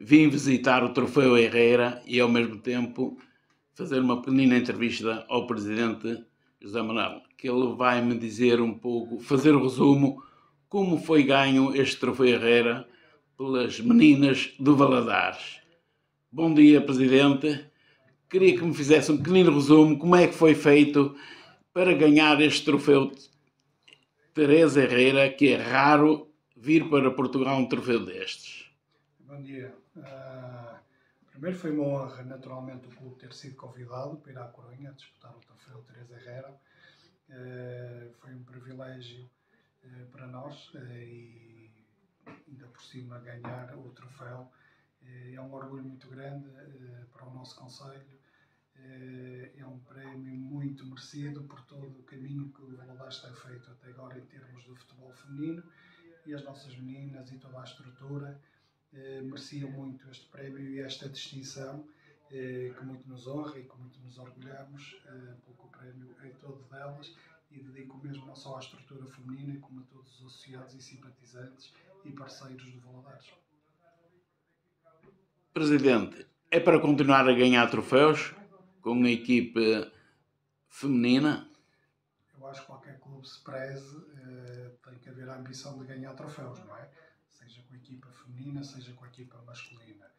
vim visitar o Troféu Herrera e, ao mesmo tempo, fazer uma pequenina entrevista ao Presidente José Manuel, que ele vai me dizer um pouco, fazer o resumo, como foi ganho este Troféu Herrera pelas meninas do Valadares. Bom dia, Presidente. Queria que me fizesse um pequenino resumo, como é que foi feito para ganhar este troféu Teresa Herrera, que é raro vir para Portugal um troféu destes. Bom dia. Uh, primeiro foi uma honra, naturalmente, o clube ter sido convidado para ir à Coruña disputar o troféu Teresa Herrera. Uh, foi um privilégio uh, para nós e ainda por cima ganhar o troféu é um orgulho muito grande para o nosso Conselho é um prémio muito merecido por todo o caminho que o Valadares tem feito até agora em termos do futebol feminino e as nossas meninas e toda a estrutura eh, mereciam muito este prémio e esta distinção eh, que muito nos honra e que muito nos orgulhamos eh, pelo prémio em todo delas e dedico mesmo não só à estrutura feminina como a todos os associados e simpatizantes e parceiros do Valadares. Presidente, é para continuar a ganhar troféus? com a equipe feminina? Eu acho que qualquer clube se preze eh, tem que haver a ambição de ganhar troféus, não é? Seja com a equipa feminina, seja com a equipa masculina.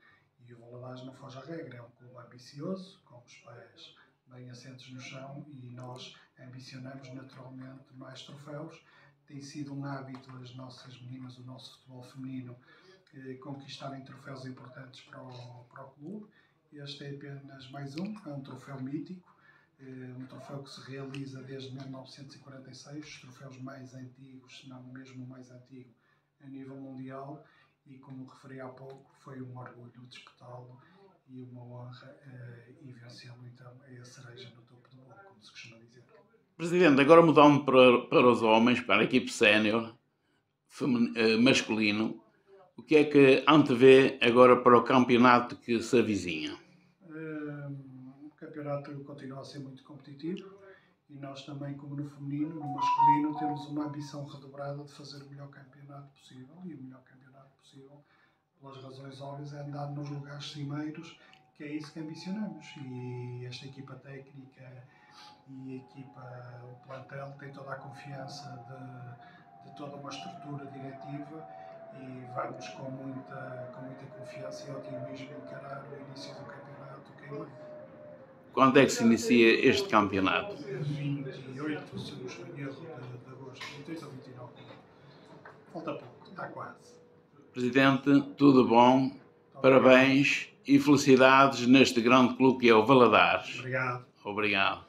E o Valadares não foge à regra, é um clube ambicioso, com os pés bem assentos no chão e nós ambicionamos naturalmente mais troféus. Tem sido um hábito as nossas meninas, o nosso futebol feminino, eh, conquistarem troféus importantes para o, para o clube este é apenas mais um, é um troféu mítico, é um troféu que se realiza desde 1946, os troféus mais antigos, se não mesmo o mais antigo, a nível mundial. E como referi há pouco, foi um orgulho disputá-lo e uma honra uh, e vencê-lo. Então é a cereja no topo do bolo, como se costuma dizer. Presidente, agora mudando para, para os homens, para a equipe sénior, uh, masculino, o que é que antevê agora para o campeonato que se avizinha? campeonato continua a ser muito competitivo e nós também, como no feminino, no masculino, temos uma ambição redobrada de fazer o melhor campeonato possível e o melhor campeonato possível, pelas razões óbvias, é andar nos lugares cimeiros, que é isso que ambicionamos. E esta equipa técnica e a equipa, o plantel, tem toda a confiança de, de toda uma estrutura diretiva e vamos com muita, com muita confiança e otimismo encarar o início do campeonato que é quando é que se inicia este campeonato? 28, se não estou em erro, de, agosto. 28 ou 29. Falta pouco, está quase. Presidente, tudo bom? Parabéns e felicidades neste grande clube que é o Valadares. Obrigado. Obrigado.